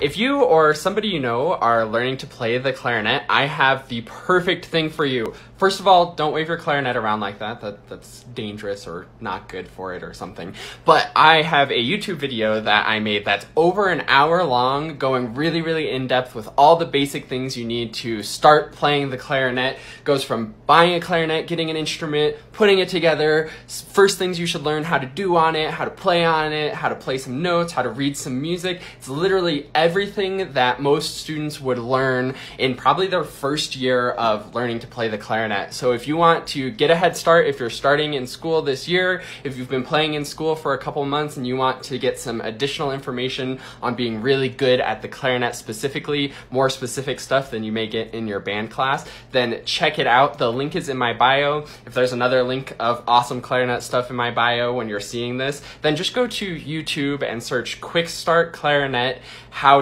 If you or somebody you know are learning to play the clarinet, I have the perfect thing for you. First of all, don't wave your clarinet around like that. that. That's dangerous or not good for it or something. But I have a YouTube video that I made that's over an hour long, going really, really in depth with all the basic things you need to start playing the clarinet. Goes from buying a clarinet, getting an instrument, putting it together, first things you should learn how to do on it, how to play on it, how to play some notes, how to read some music. It's literally everything that most students would learn in probably their first year of learning to play the clarinet. So if you want to get a head start, if you're starting in school this year, if you've been playing in school for a couple months and you want to get some additional information on being really good at the clarinet specifically, more specific stuff than you may get in your band class, then check it out. The link is in my bio. If there's another link of awesome clarinet stuff in my bio when you're seeing this, then just go to YouTube and search Quick Start Clarinet how